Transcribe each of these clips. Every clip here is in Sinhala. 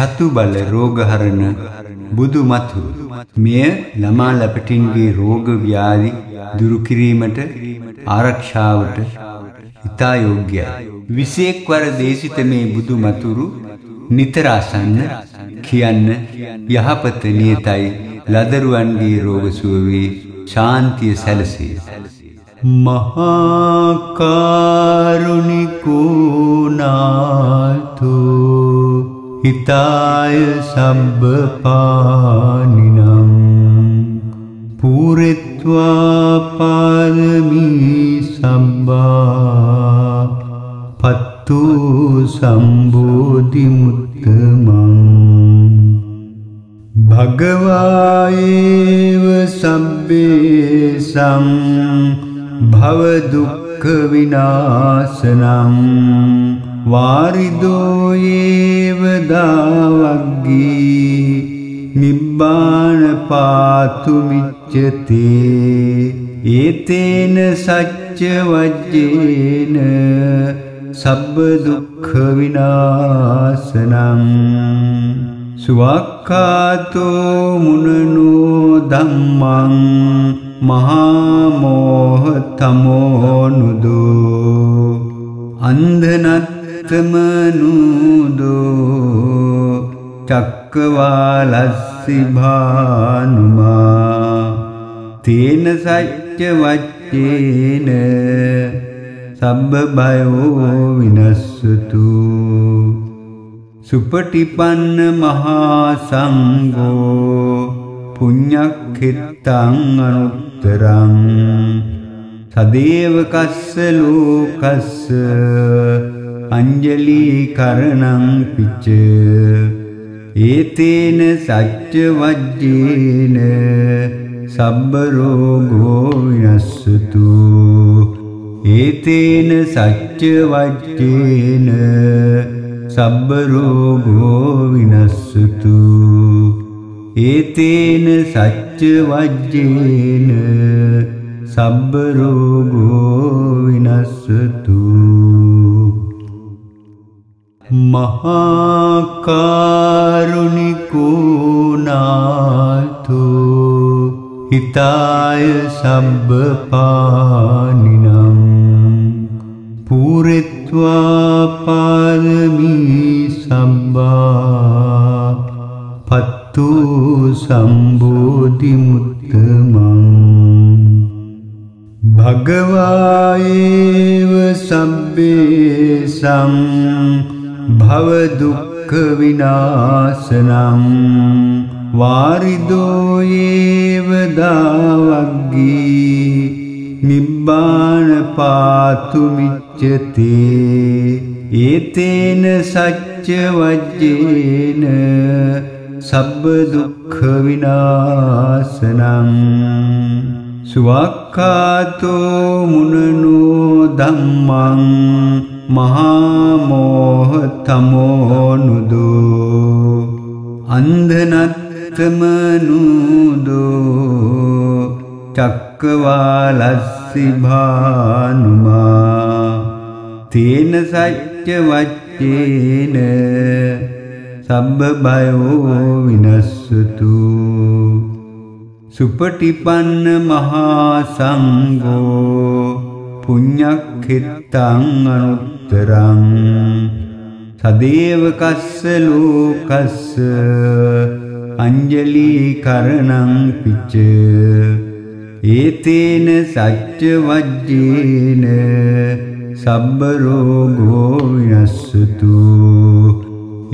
චතු බල රෝගහරණ බුදු මතුරු මෙය ළමා ලැපටින්ගේ රෝග ව්‍යාධි දුරු කිරීමට ආරක්ෂාවට ඉතා යෝග්‍යයි. විසෙක් වර දේශිත මේ බුදු මතුරු නිතර අසන්න කියන්න යහපත නියතයි ලදරුවන්ගේ රෝග සුව වේ ශාන්තිය සැලසේ. මහාකරුණිකුනාතු හිතාය සබ්බපානිනම් පූරෙත්වා පාරමී සම්බා. පත්තු සම්බෝධි මුත්තමං. භගවායේව සබ්බේ සම් භවදුක්ඛ විනාශනං. වාරිදෝයේව දාවග්ගී නිබ්බාන පාතු මිච්ඡතේ. ඒතේන සච්ච වජ්ජේන. සබ්බ දුක්ඛ විනාශනං. සුවක්ඛාතෝ මුනනෝ ධම්මං. මහා මෝහ තමෝ නුදෝ. අන්ධනත්තම නුදෝ චක්කවාලස්සි භානුමා තේන සච්ච වච්චේන සබ්බ බයෝ විනස්සතු. සුපටිපන්න මහා සංඝෝ පුඤ්ඤක්ඛිතං අනුත්තරං සදේවකස්ස ලෝකස්ස අංජලි කරණං පිච්ච ඒතේන සච්ච වජ්ජේන සබ්බ රෝගෝ විනස්සතු ඒතේන සච්ච වජ්ජේන සබ්බ රෝගෝ විනස්සතු ඒතේන සච්ච වජ්ජේන සබ්බ රෝගෝ විනස්සතු महाकारुणिको नाथो हिताय शब्पानं पूरित्वा पादमी शब्दा पत्तु सम्बोधिमुत्तमम् भगवायेव सब्श භවදුක්ඛ විනාශනං වාරිදෝයේව දාවග්ගී නිබ්බාන පාතු මිච්ඡතේ ඒතේන සච්ච වජ්ජේන සබ්බ දුක්ඛ විනාශනං සුවක්ඛාතෝ මුනනෝ ධම්මං මහා මෝහ තමෝ නුදෝ අන්ධනත්තම නුදෝ චක්කවාලස්සි භානුමා තේන සච්ච වච්චේන සබ්බ බයෝ විනස්සතු සුපටිපන්න මහා සංඝෝ පුඤ්ඤක්ඛිතං අනුත්තරං සදේවකස්ස ලෝකස්ස අංජලි කරණං පිච්ච ඒතේන සච්ච වජ්ජේන සබ්බ රෝගෝ විනස්සතු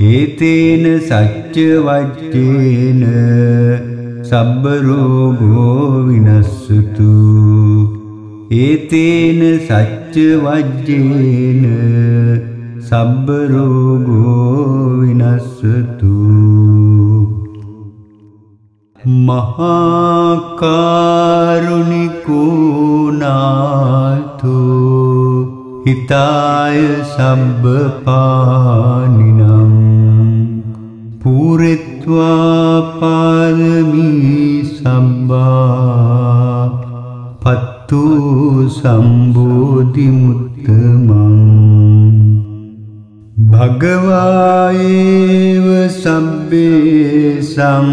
ඒතේන සච්ච වජ්ජේන සබ්බ රෝගෝ විනස්සතු ඒතේන සච්ච වජ්ජේන සබ්බ රෝගෝ විනස්සතු මහාකාරුණිකුනාතු හිතාය සබ්බ පානිනම් පූරෙත්වා පාරමී සම්බා. පත්තු සම්බෝධි මුත්තමං. භගවායේව සබ්බේසං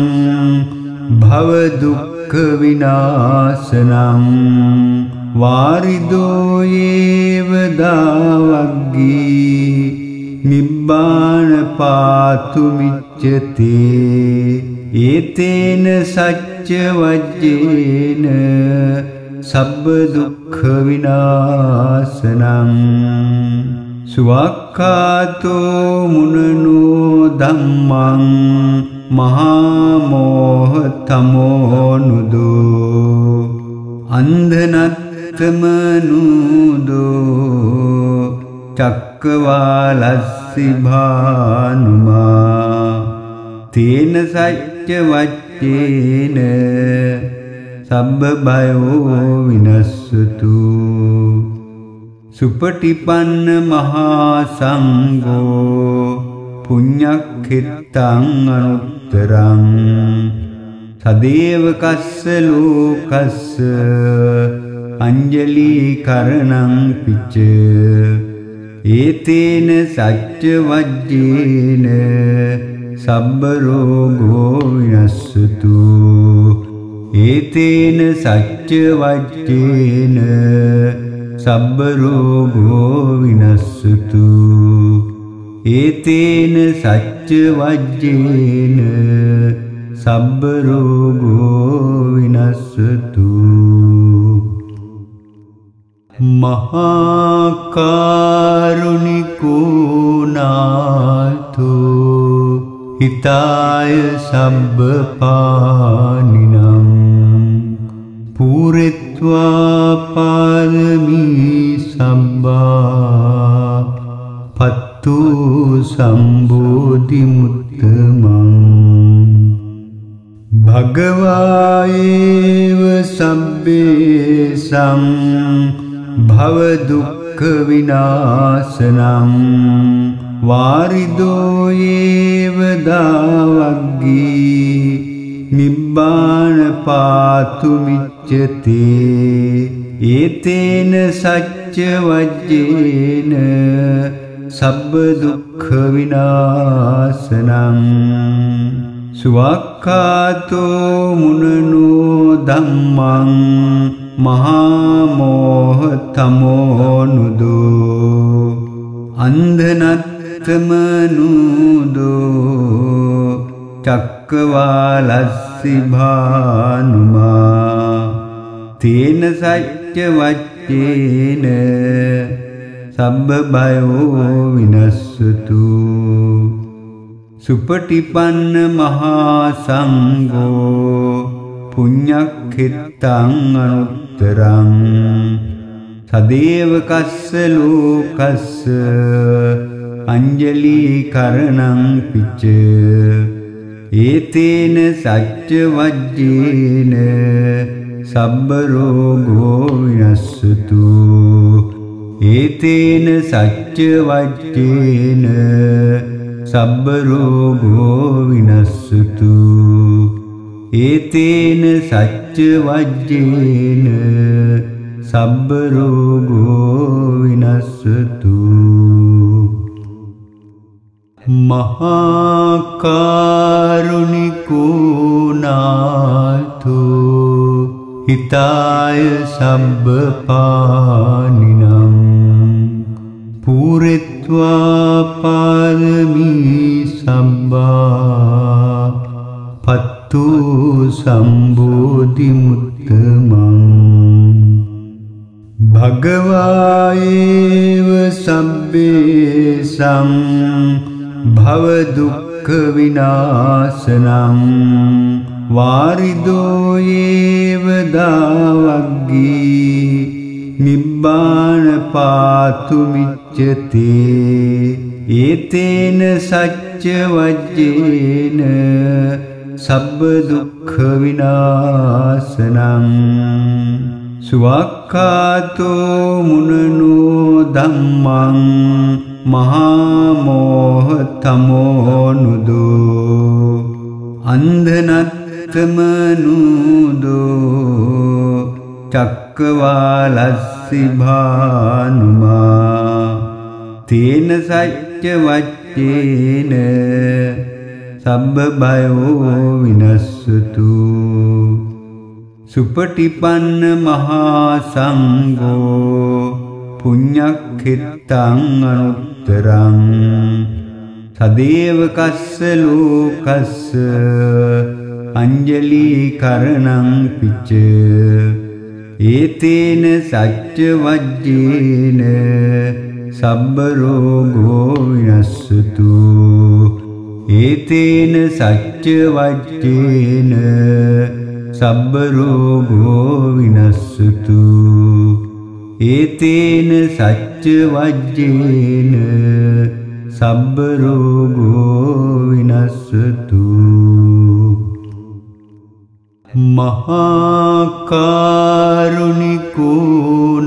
භවදුක්ඛ විනාශනං. වාරිදෝයේව දාවග්ගී නිබ්බාන පාතුමිච්චතේ ඒතේන සච්ච වජ්ජේන සබ්බ දුක්ඛ විනාශනං සුවක්ඛාතෝ මුනනෝ ධම්මං මහා මෝහ තමෝනුදෝ අන්ධනත්තමනුදෝ චක්කවාලස්සි භානුමා තේන සච්ච වච්චේන සබ්බ බයෝ විනස්සතු. සුපටිපන්න මහා සංඝෝ පුඤ්ඤක්ඛිතං අනුත්තරං. සදේවකස්ස ලෝකස්ස අංජලි කරණං පිච්ච. ඒතේන සච්ච වජ්ජේන සබ්බ රෝගෝ විනස්සතු. ඒතේන සච්ච වජ්ජේන සබ්බ රෝගෝ විනස්සතු ඒතේන සච්ච වජ්ජේන සබ්බ රෝගෝ විනස්සතු මහා කරුණිකෝ නාථෝ හිතාය සබ්බ පානිනම් පූරෙත්වා පාරමී සම්බා. පත්තු සම්බෝධි මුත්තමං. භගවායේව සබ්බේ සම් භවදුක්ඛ විනාශනං. වාරිදෝයේව දාවග්ගී නිබ්බාන පාතුමිච්චතේ ඒතේන සච්ච වජ්ජේන. සබ්බ දුක්ඛ විනාශනං. සුවක්ඛාතෝ මුනනෝ ධම්මං. මහා මෝහ තමෝනුදෝ අන්ධනත්තමනුදෝ චක්කවාලස්සි භානුමා තේන සච්ච වච්චේන සබ්බ බයෝ විනස්සතු. සුපටිපන්න මහා සංඝෝ පුඤ්ඤක්ඛිතං අනුත්තරං සදේවකස්ස ලෝකස්ස අංජලි කරණං පිච්ච ඒතේන සච්ච වජ්ජේන සබ්බ රෝගෝ විනස්සතු ඒතේන සච්ච වජ්ජේන සබ්බ රෝගෝ විනස්සතු ඒතේන සච්ච වජ්ජේන සබ්බ රෝගෝ විනස්සතු महाकारुणिको नाथो हिताय नाताय पूरित्वा पादमी पल्मि सम्बत्तु सम्बोधिमुत्तमम् भगवायेव सम्बम् මුත්තමං භගවායේව සබ්බේ සම් භවදුක්ඛ විනාශනං වාරිදෝයේව දාවග්ගී නිබ්බාන පාතුමිච්චතේ ඒතේන සච්ච වජ්ජේන සබ්බ දුක්ඛ විනාශනං සුවක්ඛාතෝ මුනනෝ ධම්මං මහා මෝහ තමෝනුදෝ අන්ධනත්තමනුදෝ චක්කවාලස්සි භානුමා තේන සච්ච වච්චේන සබ්බ බයෝ විනස්සතු. සුපටිපන්න මහා සංඝෝ පුඤ්ඤක්ඛිතං අනුත්තරං සදේවකස්ස ලෝකස්ස අංජලි කරණං පිච්ච ඒතේන සච්ච වජ්ජේන සබ්බ රෝගෝ විනස්සතු ඒතේන සච්ච වජ්ජේන සබ්බ රෝගෝ විනස්සතු ඒතේන සච්ච වජ්ජේන සබ්බ රෝගෝ විනස්සතු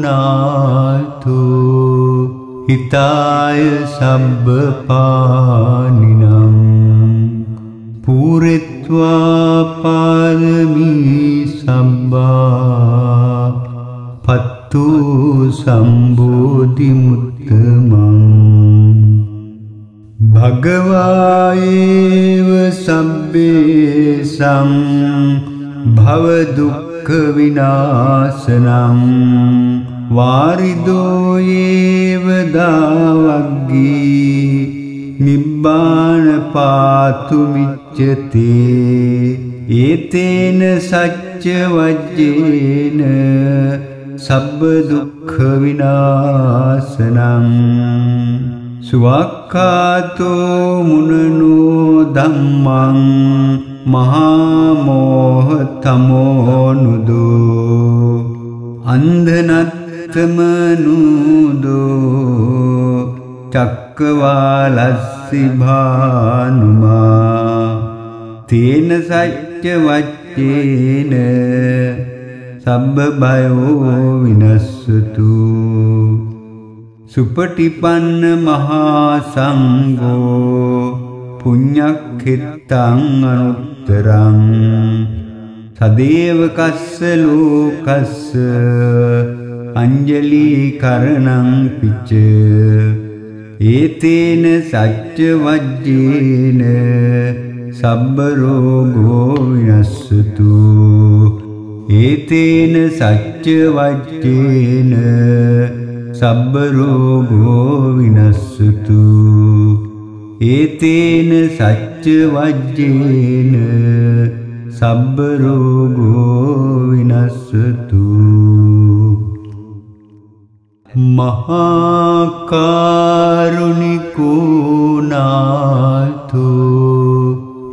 මහාකාරුණිකෝනාතු හිතාය සබ්බ පානිනම් පූරෙත්වා පාරමී සම්බා පත්තු සම්බෝධි මුත්තමං. භගවායේව සබ්බේ සම් භවදුක්ඛ විනාශනං. වාරිදෝයේව දාවග්ගී නිබ්බාන පාතු මිච්ඡතේ. ඒතේන සච්ච වජ්ජේන සබ්බ දුක්ඛ විනාශනං සුවක්ඛාතෝ මුනනෝ ධම්මං මහා මෝහ තමෝනුදෝ අන්ධනත්තම නුදෝ චක්කවාලස්සි භානුමා තේන සච්ච වච්චේන සබ්බ බයෝ විනස්සතු. සුපටිපන්න මහා සංඝෝ පුඤ්ඤක්ඛිතං අනුත්තරං. සදේවකස්ස ලෝකස්ස අංජලි කරණං පිච්ච. ඒතේන සච්ච වජ්ජේන සබ්බ රෝගෝ විනස්සතු. ඒතේන සච්ච වජ්ජේන සබ්බ රෝගෝ විනස්සතු. ඒතේන සච්ච වජ්ජේන සබ්බ රෝගෝ විනස්සතු. මහාකාරුණිකෝනාතු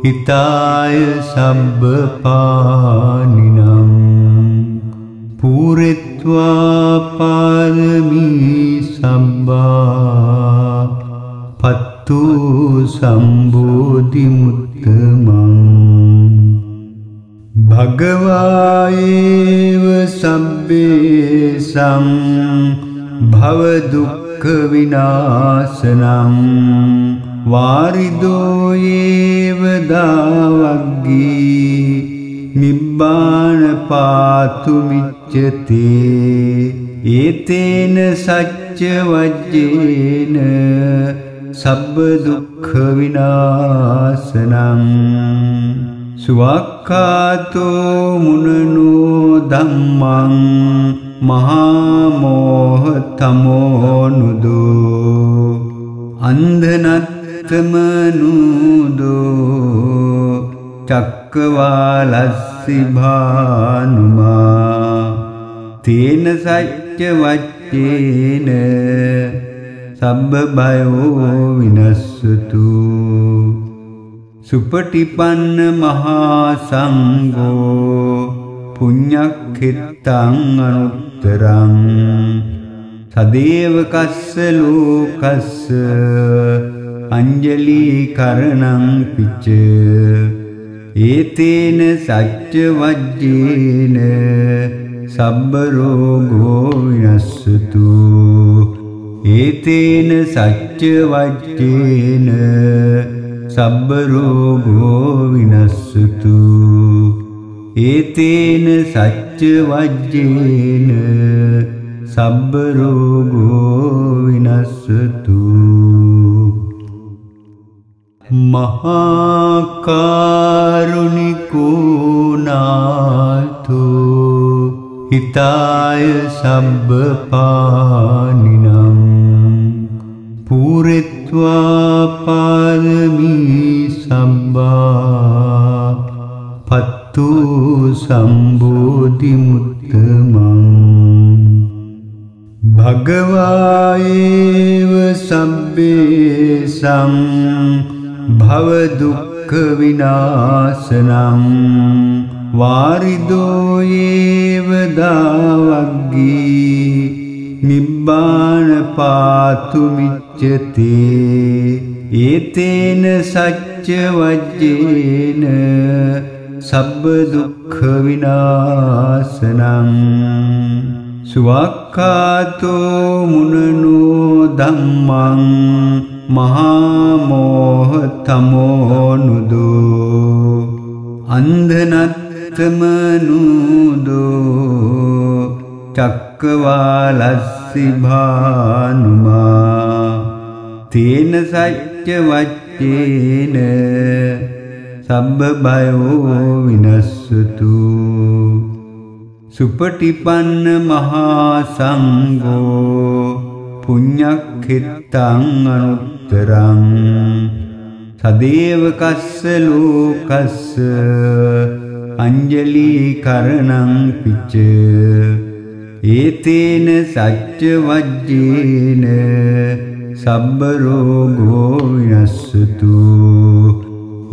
හිතාය සබ්බ පානිනම් පූරෙත්වා පාරමී සම්බා පත්තු සම්බෝධි මුත්තමං භගවායේව සබ්බේ සම් භවදුක්ඛ විනාශනං වාරිදෝයේව දාවග්ගී නිබ්බාන පාතු මිච්ඡතේ ඒතේන සච්ච වජ්ජේන සබ්බ දුක්ඛ විනාශනං. සුවක්ඛාතෝ මුනනෝ ධම්මං මහා මෝහ තමෝනුදෝ අන්ධනත්තම නුදෝ. චක්කවාලස්සි භානුමා තේන සච්ච වච්චේන සබ්බ බයෝ විනස්සතු. සුපටිපන්න මහා සංඝෝ පුඤ්ඤක්ඛිතං අනුත්තරං සදේවකස්ස ලෝකස්ස අංජලි කරණං පිච්ච. ඒතේන සච්ච වජ්ජේන සබ්බ රෝගෝ විනස්සතු. ඒතේන සච්ච වජ්ජේන සබ්බ රෝගෝ විනස්සතු. ඒතේන සච්ච වජ්ජේන සබ්බ රෝගෝ විනස්සතු. महाकारुणिको नाथो हिताय सम्बपानिनम् पूरित्वा पादमी सम्बा पत्तु सम्बोधिमुत्तमम् भगवायेव सब्शम् භවදුක්ඛ විනාශනං වාරිදෝයේව දාවග්ගී නිබ්බාන පාතු මිච්ඡතේ ඒතේන සච්ච වජ්ජේන සබ්බ දුක්ඛ විනාශනං සුවක්ඛාතෝ මුනනෝ ධම්මං මහා මෝහ තමෝනුදෝ අන්ධනත්තම නුදෝ චක්කවාලස්සි භානුමා තේන සච්ච වච්චේන සබ්බ බයෝ විනස්සතු. සුපටිපන්න මහා සංඝෝ පුඤ්ඤක්ඛිතං අනුත්තරං සදේවකස්ස ලෝකස්ස අංජලි කරණං පිච්ච ඒතේන සච්ච වජ්ජේන සබ්බ රෝගෝ විනස්සතු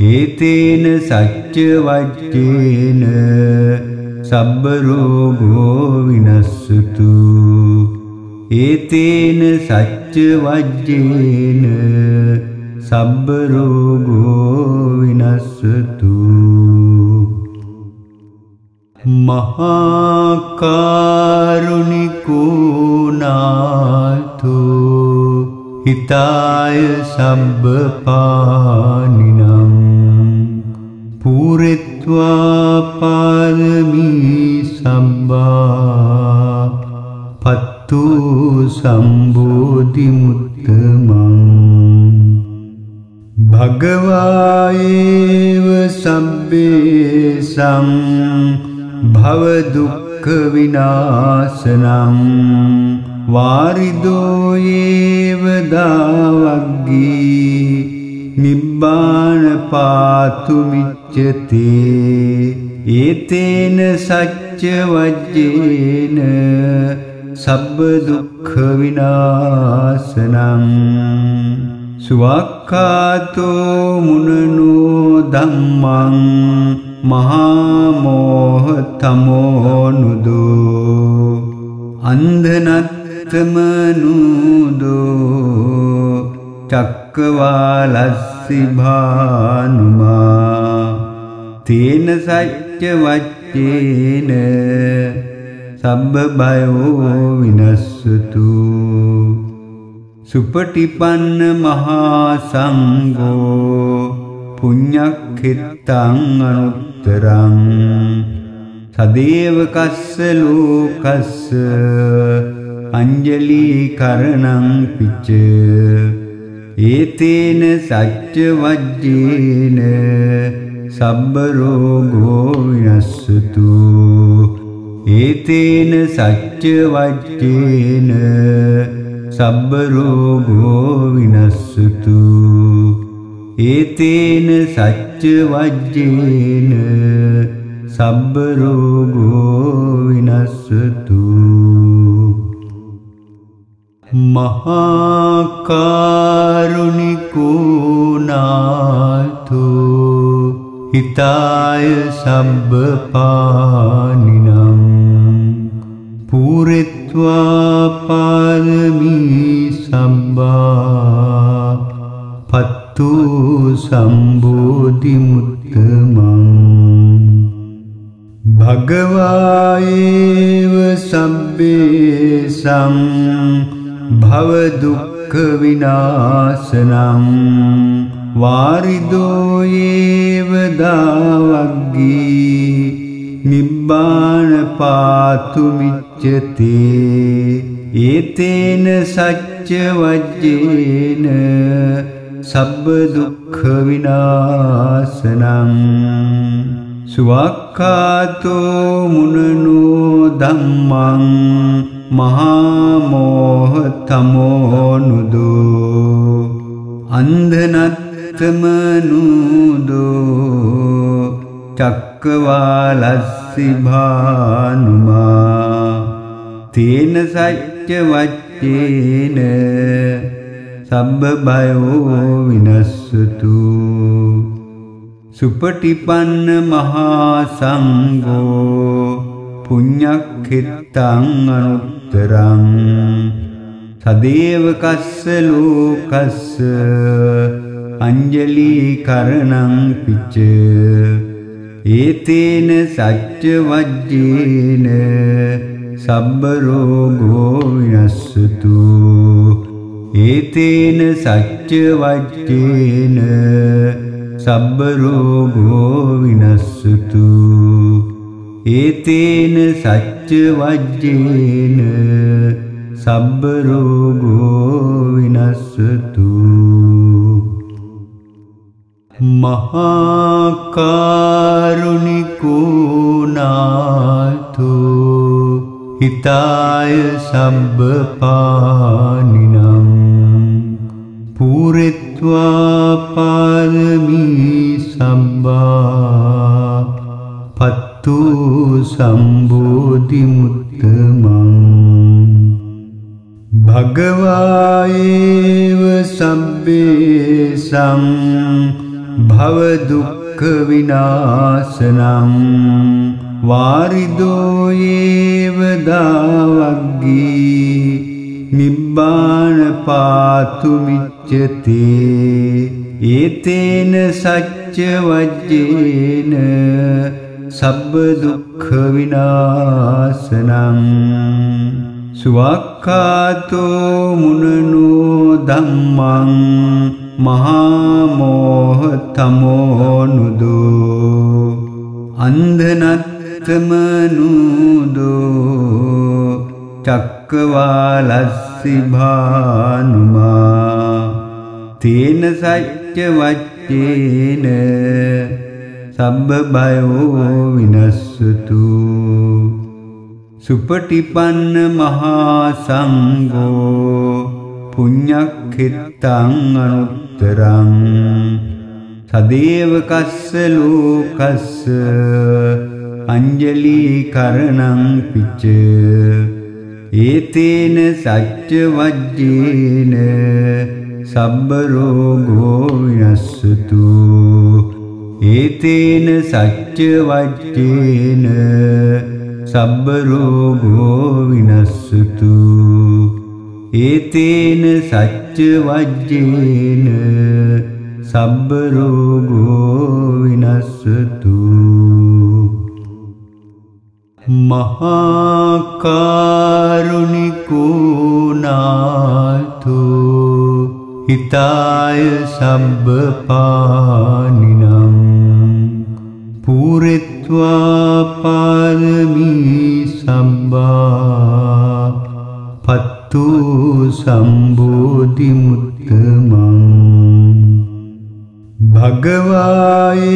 ඒතේන සච්ච වජ්ජේන සබ්බ රෝගෝ විනස්සතු ඒතේන සච්ච වජ්ජේන සබ්බ රෝගෝ විනස්සතු මහාකාරුණිකුණාතු හිතාය සබ්බ පානිනම් පූරෙත්වා පාරමී සම්බා පත්තු සම්බෝධිමුත්තමං භගවායේව සබ්බේ සම් භවදුක්ඛ විනාශනං. වාරිදෝයේව දාවග්ගී නිබ්බාන පාතු මිච්ඡතේ. ඒතේන සච්ච වජ්ජේන සබ්බ දුක්ඛ විනාශනං සුවක්ඛාතෝ මුනනෝ ධම්මං මහා මෝහ තමෝනුදෝ අන්ධනත්තම නුදෝ චක්කවාලස්සි භානුමා තේන සච්ච වච්චේන සබ්බ බයෝ විනස්සතු. සුපටිපන්න මහා සංඝෝ පුඤ්ඤක්ඛිතං අනුත්තරං. සදේවකස්ස ලෝකස්ස අංජලි කරණං පිච්ච. ඒතේන සච්ච වජ්ජේන සබ්බ රෝගෝ විනස්සතු. ඒතේන සච්ච වජ්ජේන සබ්බ රෝගෝ විනස්සතු. ඒතේන සච්ච වජ්ජේන සබ්බ රෝගෝ විනස්සතු. මහාකාරුණිකුණාතු හිතාය සබ්බ පානිනම් පූරෙත්වා පාරමී සම්බා පත්තු සම්බෝධිමුත්තමං භගවායේව සබ්බේ සම් භවදුක්ඛ විනාශනං වාරිදෝයේව දාවග්ගී නිබ්බාන පාතු මිච්ඡතේ ඒතේන සච්ච වජ්ජේන සබ්බ දුක්ඛ විනාශනං. සුවක්ඛාතෝ මුනනෝ ධම්මං මහා මෝහ තමෝ නුදෝ. අන්ධනත්තම නුදෝ. චක්කවාලස්සි භානුමා තේන සච්ච වච්චේන සබ්බ බයෝ විනස්සතු. සුපටිපන්න මහා සංඝෝ පුඤ්ඤක්ඛිතං අනුත්තරං. සදේව කස්ස ලෝකස්ස අංජලි කරණං පිච්ච. ඒතේන සච්ච වජ්ජේන සබ්බ රෝගෝ විනස්සතු. ඒතේන සච්ච වජ්ජේන සබ්බ රෝගෝ විනස්සතු. ඒතේන සච්ච වජ්ජේන සබ්බ රෝගෝ විනස්සතු. මහාකාරුණිකෝ නාතෝ හිතාය සබ්බ පානිනම් පූරෙත්වා පාරමී සම්බා. පත්තු සම්බෝධි මුත්තමං භගවායේව සබ්බේ සම් භවදුක්ඛ විනාශනං වාරිදෝයේව දාවග්ගී නිබ්බාන පාතුමිච්චතේ ඒතේන සච්ච වජ්ජේන සබ්බ දුක්ඛ විනාශනං සුවක්ඛාතෝ මුනනෝ ධම්මං මහා මෝහ තමෝ නුදෝ අන්ධනත්තම නුදෝ චක්කවාලස්සි භානුමා තේන සච්ච වච්චේන සබ්බ බයෝ විනස්සතු. සුපටිපන්න මහා සංඝෝ පුඤ්ඤක්ඛිතං අනුත්තරං සදේව කස්ස ලෝකස්ස අංජලි කරණං පිච්ච ඒතේන සච්ච වජ්ජේන සබ්බ රෝගෝ විනස්සතු ඒතේන සච්ච වජ්ජේන සබ්බ රෝගෝ විනස්සතු ඒතේන සච්ච වජ්ජේන සබ්බ රෝගෝ විනස්සතු මහා කාරුණිකෝ නාතෝ හිතාය සබ්බ පානිනම් පූරෙත්වා පාරමී සම්බා පත්තු සම්බෝධි මුත්තමං භගවායේව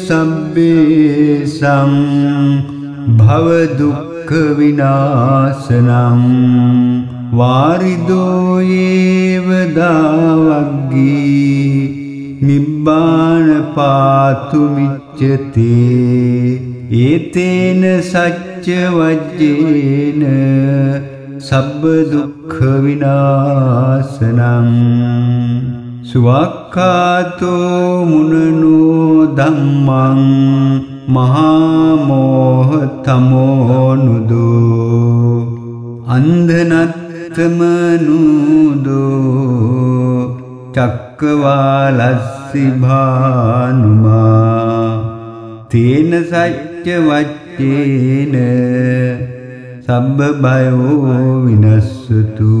සබ්බේ සම් භවදුක්ඛ විනාශනං වාරිදෝයේව දාවග්ගී නිබ්බාන පාතුමිච්චතේ ඒතේන සච්ච වජ්ජේන සබ්බ දුක්ඛ විනාශනං සුවක්ඛාතෝ මුනනෝ ධම්මං මහා මෝහ තමෝ නුදෝ අන්ධනත්තම නුදෝ චක්කවාලස්සි භානුමා තේන සච්ච වච්චේන සබ්බ බයෝ විනස්සතු.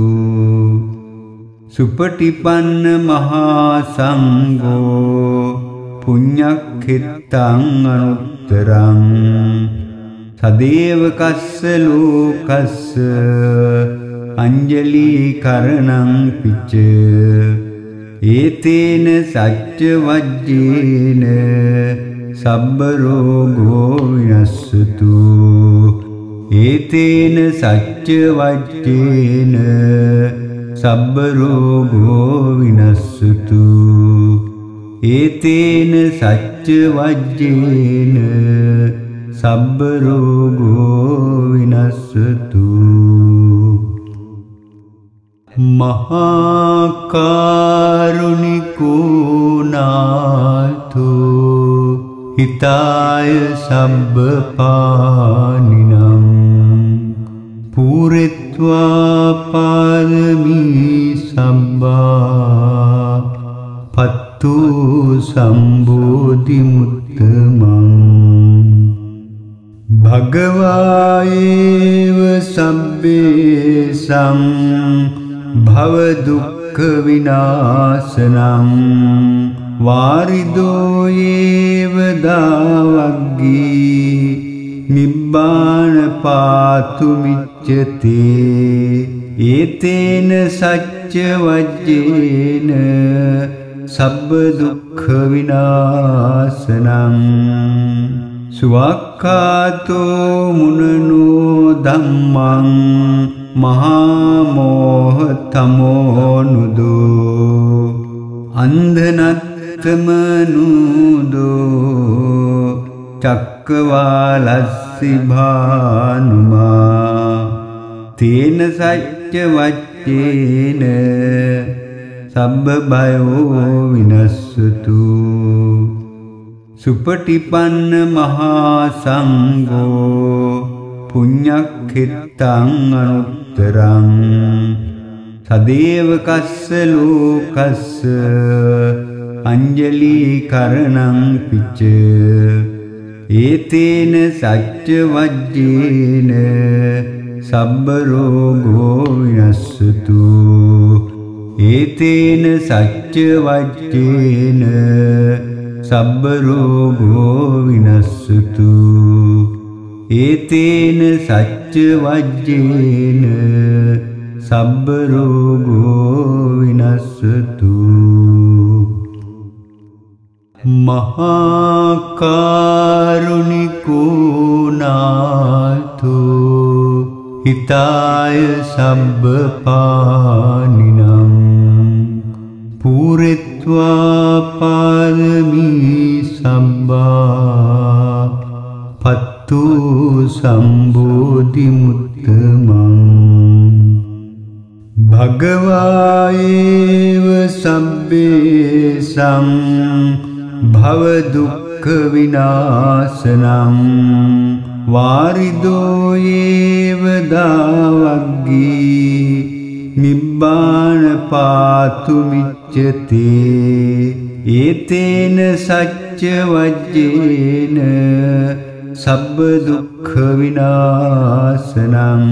සුපටිපන්න මහා සංඝෝ පුඤ්ඤක්ඛිතං අනුත්තරං. සදේව කස්ස ලෝකස්ස අංජලි කරණං පිච්ච. ඒතේන සච්ච වජ්ජේන සබ්බ රෝගෝ විනස්සතු. ඒතේන සච්ච වජ්ජේන සබ්බ රෝගෝ විනස්සතු. ඒතේන සච්ච වජ්ජේන සබ්බ රෝගෝ විනස්සතු. මහාකාරුණිකුනාතු හිතාය සබ්බ පානිනම් පූරෙත්වා පාරමී සම්බා පත්තු සම්බෝධිමුත්තමං භගවායේව සබ්බේ සම් භවදුක්ඛ විනාශනං වාරිදෝයේව දාවග්ගී නිබ්බාන පාතු මිච්ඡතේ. ඒතේන සච්ච වජ්ජේන සබ්බ දුක්ඛ විනාශනං. සුවක්ඛාතෝ මුනනෝ ධම්මං මහාමෝහ තමෝනුදෝ අන්ධනත්තමනුදෝ චක්කවාලස්සි භානුමා. තේන සච්ච වච්චේන සබ්බ බයෝ විනස්සතු. සුපටිපන්න මහා සංඝෝ පුඤ්ඤක්ඛිතං අනුත්තරං. සදේවකස්ස ලෝකස්ස අංජලි කරණං පිච්ච. ඒතේන සච්ච වජ්ජේන සබ්බ රෝගෝ විනස්සතු. ඒතේන සච්ච වජ්ජේන සබ්බ රෝගෝ විනස්සතු. ඒතේන සච්ච වජ්ජේන සබ්බ රෝගෝ විනස්සතු. महाकारुणिको नाथो हिताय सम्बपानिनम् पूरित्वा पादमी सम्बा पत्तु सम्बोधिमुत्तमम् भगवायेव सब्श සම් භවදුක්ඛ විනාශනං වාරිදෝයේව දාවග්ගී නිබ්බාන පාතු මිච්ඡතේ ඒතේන සච්ච වජ්ජේන සබ්බ දුක්ඛ විනාශනං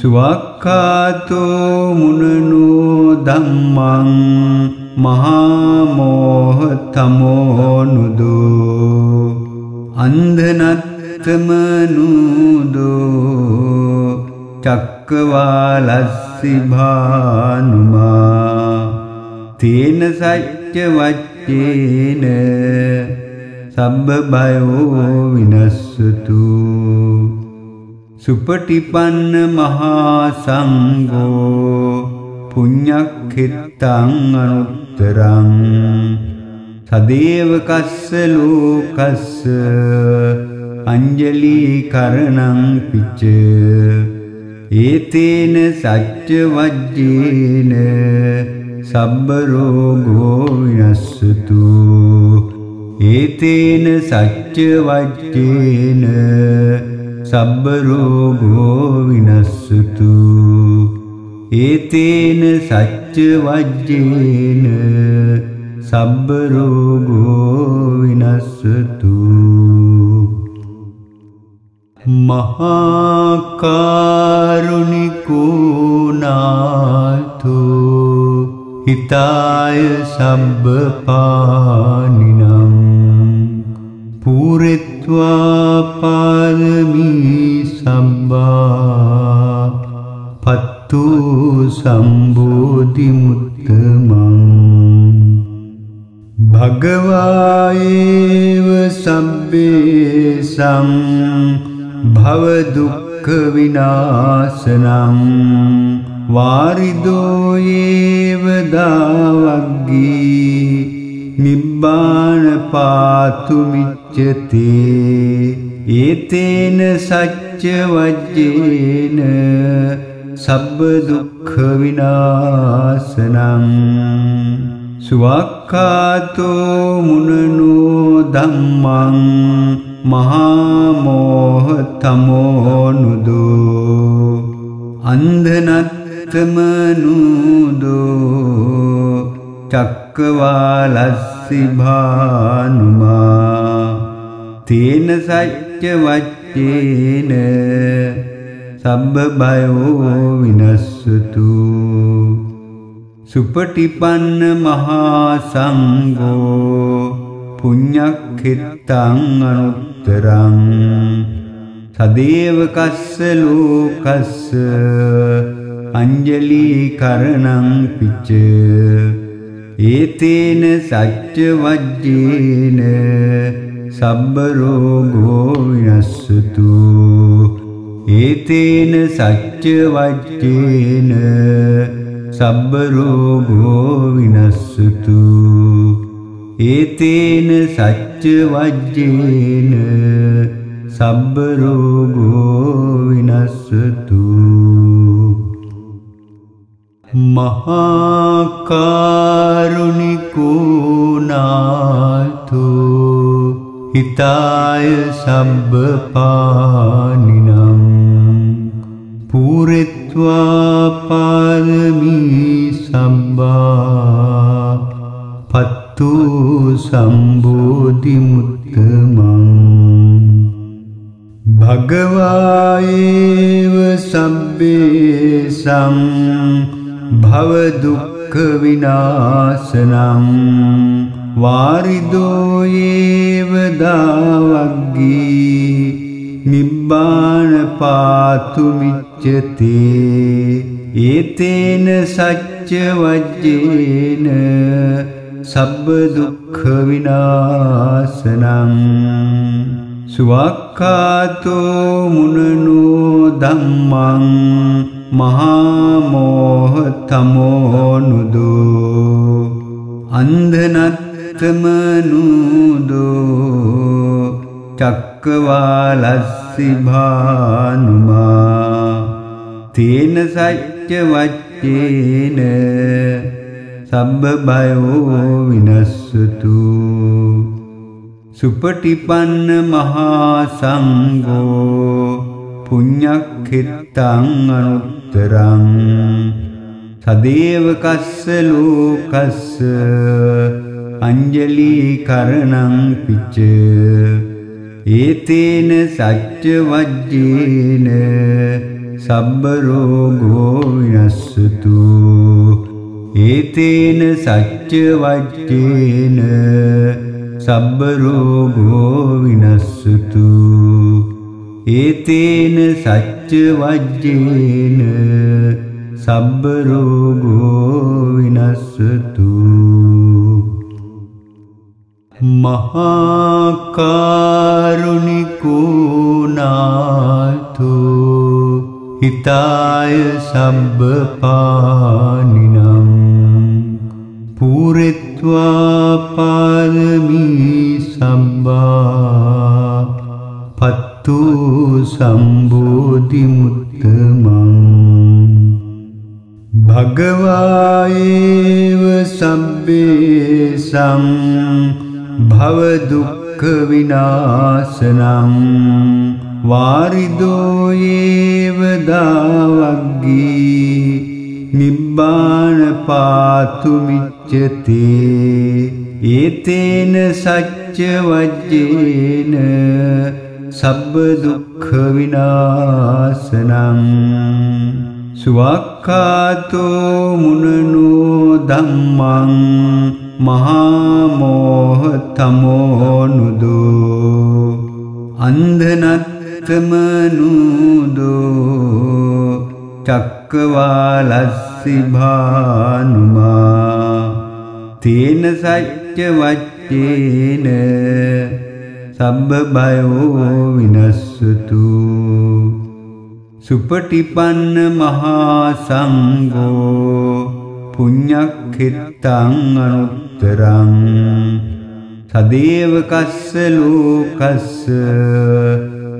සුවක්ඛාතෝ මුනනෝ ධම්මං මහාමෝහ තමෝනුදෝ අන්ධනත්තමනුදෝ චක්කවාලස්සි භානුමා තේන සච්ච වච්චේන සබ්බ බයෝ විනස්සතු සුපටිපන්න මහා සංඝෝ පුඤ්ඤක්ඛිතං අනුත්තරං සදේවකස්ස ලෝකස්ස අංජලි කරණං පිච්ච ඒතේන සච්ච වජ්ජේන සබ්බ රෝගෝ විනස්සතු ඒතේන සච්ච වජ්ජේන සබ්බ රෝගෝ විනස්සතු ඒතේන සච්ච වජ්ජේන සබ්බ රෝගෝ විනස්සතු මහාකාරුණිකුනාතු හිතාය සබ්බ පානිනම් පූරෙත්වා පාරමී සම්බා. පත්තු සම්බෝධිමුත්තමං මුත්තමං. භගවායේව සබ්බේසං භවදුක්ඛ විනාශනං. වාරිදෝයේව දාවග්ගී නිබ්බාන පාතුමිච්චතේ ඒතේන සච්ච වජ්ජේන සබ්බ දුක්ඛ විනාශනං සුවක්ඛාතෝ මුනනෝ ධම්මං මහා මෝහ තමෝනුදෝ අන්ධනත්තම නුදෝ චක්කවාලස්සි භානුමා තේන සච්ච වච්චේන සබ්බ බයෝ විනස්සතු. සුපටිපන්න මහා සංඝෝ පුඤ්ඤක්ඛිතං අනුත්තරං. සදේවකස්ස ලෝකස්ස අංජලි කරණං පිච්ච. ඒතේන සච්ච වජ්ජේන සබ්බ රෝගෝ විනස්සතු. ඒතේන සච්ච වජ්ජේන සබ්බ රෝගෝ විනස්සතු ඒතේන සච්ච වජ්ජේන සබ්බ රෝගෝ විනස්සතු මහාකාරුණිකෝනාතු හිතාය සබ්බ පානිනම් පූරෙත්වා පාරමී සම්බා පත්තු සම්බෝධිමුත්තමං භගවායේව සබ්බේසං භවදුක්ඛ විනාශනං වාරිදෝයේව දාවග්ගී නිබ්බාන පාතුමිච්චතේ ඒතේන සච්ච වජ්ජේන සබ්බ දුක්ඛ විනාශනං. සුවක්ඛාතෝ මුනනෝ ධම්මං මහා මෝහ තමෝනුදෝ අන්ධනත්තම නුදෝ. චක්කවාලස්සි භානුමා තේන සච්ච වච්චේන සබ්බ බයෝ විනස්සතු. සුපටිපන්න මහා සංඝෝ පුඤ්ඤක්ඛිතං අනුත්තරං සදේවකස්ස ලෝකස්ස අංජලි කරණං පිච්ච. ඒතේන සච්ච වජ්ජේන සබ්බ රෝගෝ විනස්සතු. ඒතේන සච්ච වජ්ජේන සබ්බ රෝගෝ විනස්සතු. ඒතේන සච්ච වජ්ජේන සබ්බ රෝගෝ විනස්සතු. महाकारुणिको नाथो हिताय सम्बपानिनम् पूरित्वा पादमी सम्बा पत्तु सम्बोधिमुत्तमम् भगवायेव सब्शम् භවදුක්ඛ විනාශනං වාරිදෝයේව දාවග්ගී නිබ්බාන පාතුමිච්චතේ ඒතේන සච්ච වජ්ජේන සබ්බ දුක්ඛ විනාශනං සුවක්ඛාතෝ මුනනෝ ධම්මං මහා මෝහ තමෝනුදෝ අන්ධනත්තම නුදෝ චක්ක චක්කවාලස්සි භානුමා තේන සච්ච වච්චේන සබ්බ බයෝ විනස්සතු. සුපටිපන්න මහා සංඝෝ පුඤ්ඤක්ඛිතං අනුත්තරං සදේවකස්ස ලෝකස්ස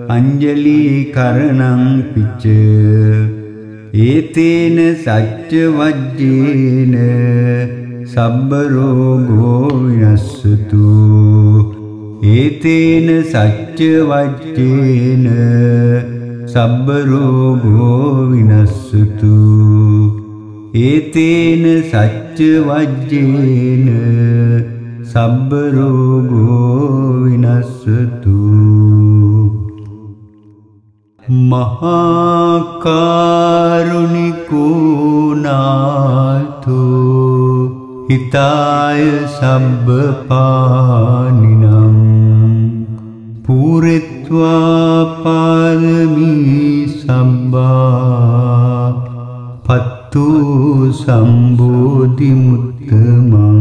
අංජලි කරණං පිච්ච ඒතේන සච්ච වජ්ජේන සබ්බ රෝගෝ විනස්සතු ඒතේන සච්ච වජ්ජේන සබ්බ රෝගෝ විනස්සතු ඒතේන සච්ච වජ්ජේන සබ්බ රෝගෝ විනස්සතු මහාකාරුණිකෝනාතු හිතාය සබ්බ පානිනම් පූරෙත්වා පාරමී සම්බා පත්තු සම්බෝධි මුත්තමං.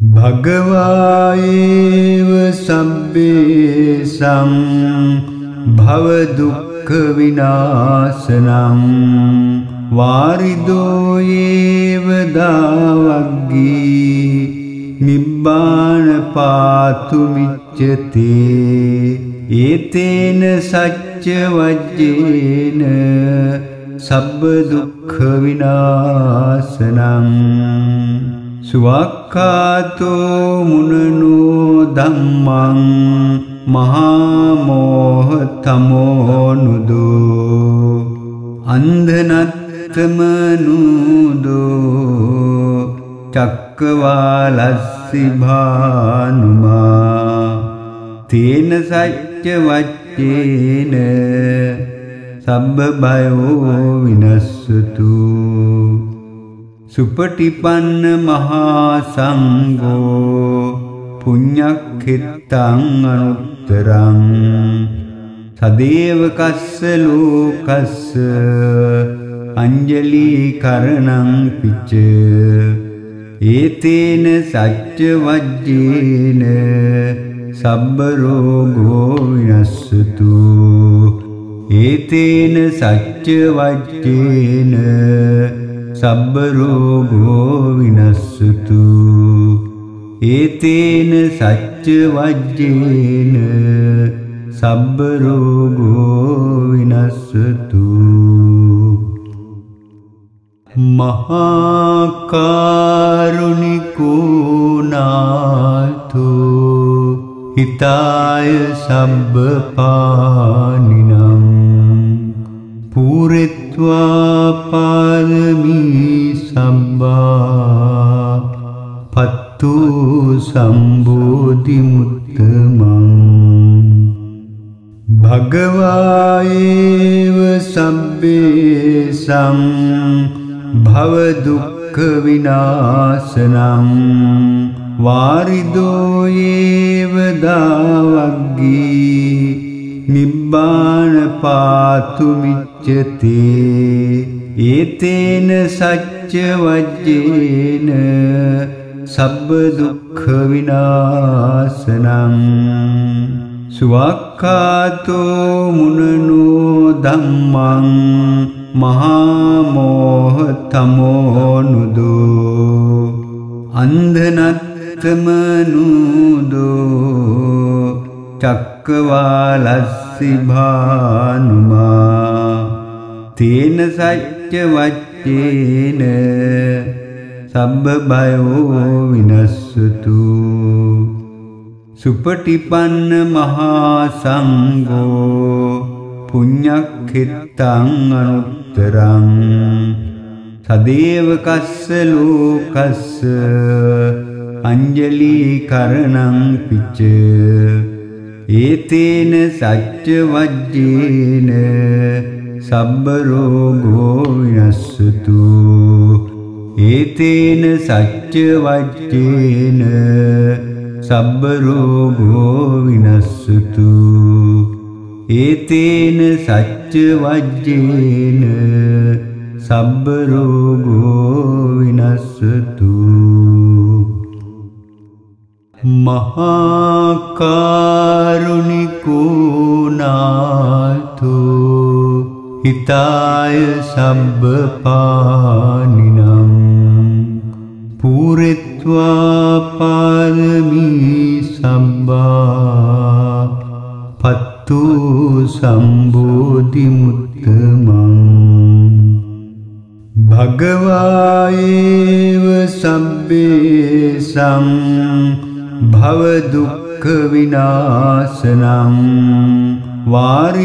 භගවායේව සබ්බේ සම් භවදුක්ඛ විනාශනං. වාරිදෝයේව දාවග්ගී නිබ්බාන පාතු මිච්ඡතේ. ඒතේන සච්ච වජ්ජේන සබ්බ දුක්ඛ විනාශනං සුවක්ඛාතෝ මුනනෝ ධම්මං මහා මෝහ තමෝනුදෝ අන්ධනත්තම නුදෝ චක්කවාලස්සි භානුමා තේන සච්ච වච්චේන සබ්බ බයෝ විනස්සතු. සුපටිපන්න මහා සංඝෝ පුඤ්ඤක්ඛිතං අනුත්තරං. සදේවකස්ස ලෝකස්ස අංජලි කරණං පිච්ච. ඒතේන සච්ච වජ්ජේන සබ්බ රෝගෝ විනස්සතු. ඒතේන සච්ච වජ්ජේන සබ්බ රෝගෝ විනස්සතු. ඒතේන සච්ච වජ්ජේන සබ්බ රෝගෝ විනස්සතු. මහාකාරුණිකෝනාතු හිතාය සබ්බ පානිනම් පූරෙත්වා පාරමී සම්බා පත්තු සම්බෝධි මුත්තමං භගවායේව සබ්බේ සම් භවදුක්ඛ විනාශනං වාරිදෝයේව දාවග්ගී නිබ්බාන පාතු මිච්ඡතේ ඒතේන සච්ච වජ්ජේන සබ්බ දුක්ඛ විනාශනං. සුවක්ඛාතෝ මුනනෝ ධම්මං මහා මෝහ තමෝනුදෝ අන්ධනත්තම නුදෝ. චක්කවාලස්සි භානුමා තේන සච්ච වච්චේන සබ්බ බයෝ විනස්සතු. සුපටිපන්න මහා සංඝෝ පුඤ්ඤක්ඛිතං අනුත්තරං සදේවකස්ස ලෝකස්ස අංජලි කරණං පිච්ච. ඒතේන සච්ච වජ්ජේන සබ්බ රෝගෝ විනස්සතු. ඒතේන සච්ච වජ්ජේන සබ්බ රෝගෝ විනස්සතු. ඒතේන සච්ච වජ්ජේන සබ්බ රෝගෝ විනස්සතු. මහා කරුණිකෝ නාතු හිතාය සබ්බ පානිනම් පූරෙත්වා පාරමී සම්බා. පත්තු සම්බෝධිමුත්තමං. භගවායේව සබ්බේ සම් භවදුක්ඛ විනාශනං වාරිදෝයේව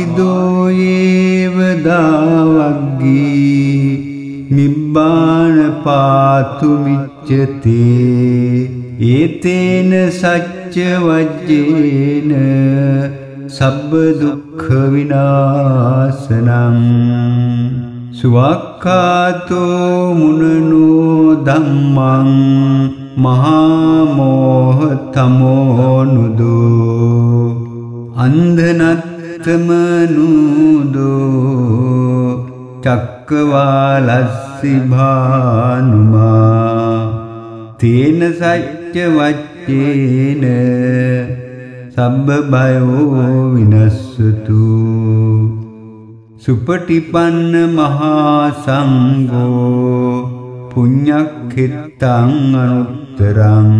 දාවග්ගී නිබ්බාන පාතු මිච්ඡතේ ඒතේන සච්ච වජ්ජේන සබ්බ දුක්ඛ විනාශනං සුවක්ඛාතෝ මුනනෝ ධම්මං මහා මෝහ තමෝනුදෝ අන්ධනත්තම නුදෝ චක්කවාලස්සි භානුමා තේන සච්ච වච්චේන සබ්බ බයෝ විනස්සතු. සුපටිපන්න මහා සංඝෝ පුඤ්ඤක්ඛිතං අනුත්තරං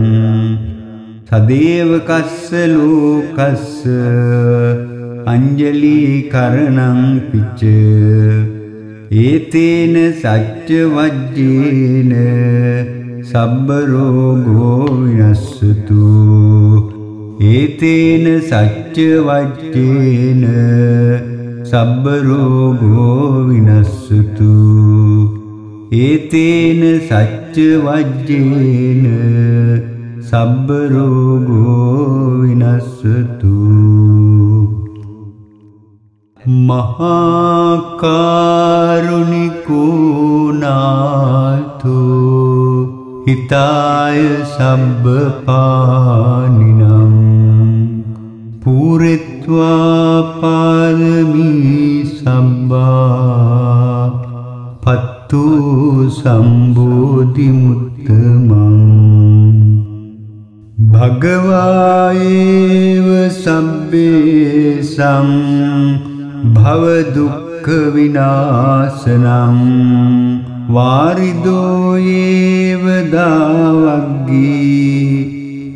සදේවකස්ස ලෝකස්ස අංජලි කරණං පිච්ච ඒතේන සච්ච වජ්ජේන සබ්බ රෝගෝ විනස්සතු ඒතේන සච්ච වජ්ජේන සබ්බ රෝගෝ විනස්සතු ඒතේන සච්ච වජ්ජේන සබ්බ රෝගෝ විනස්සතු මහා කරුණිකෝ නාතු හිතාය සබ්බ පානිනම් පූරෙත්වා පාරමී සම්බා පත්තු සම්බෝධි මුත්තමං. භගවායේව සබ්බේ සම් භවදුක්ඛ විනාශනං. වාරිදෝයේව දාවග්ගී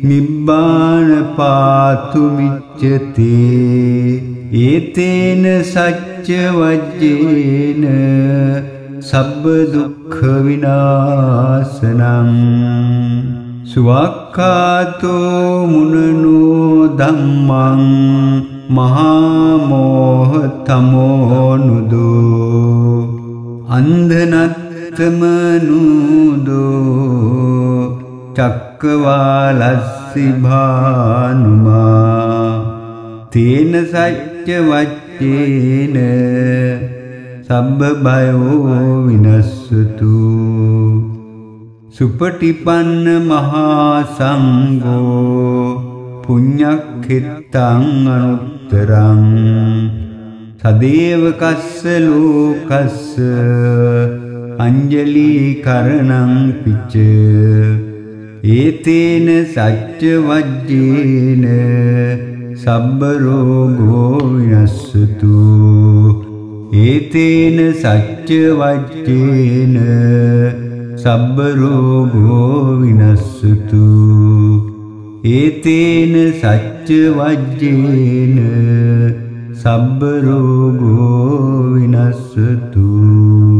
නිබ්බාන පාතු මිච්ඡතේ. ඒතේන සච්ච වජ්ජේන සබ්බ දුක්ඛ විනාශනං සුවක්ඛාතෝ මුනනෝ ධම්මං මහා මෝහ තමෝනුදෝ අන්ධනත්තම නුදෝ චක්කවාලස්සි භානුමා තේන සච්ච වච්චේන සබ්බ බයෝ විනස්සතු. සුපටිපන්න මහා සංඝෝ පුඤ්ඤක්ඛිතං අනුත්තරං. සදේවකස්ස ලෝකස්ස අංජලි කරණං පිච්ච. ඒතේන සච්ච වජ්ජේන සබ්බ රෝගෝ විනස්සතු. ඒතේන සච්ච වජ්ජේන සබ්බ රෝගෝ විනස්සතු. ඒතේන සච්ච වජ්ජේන සබ්බ රෝගෝ විනස්සතු.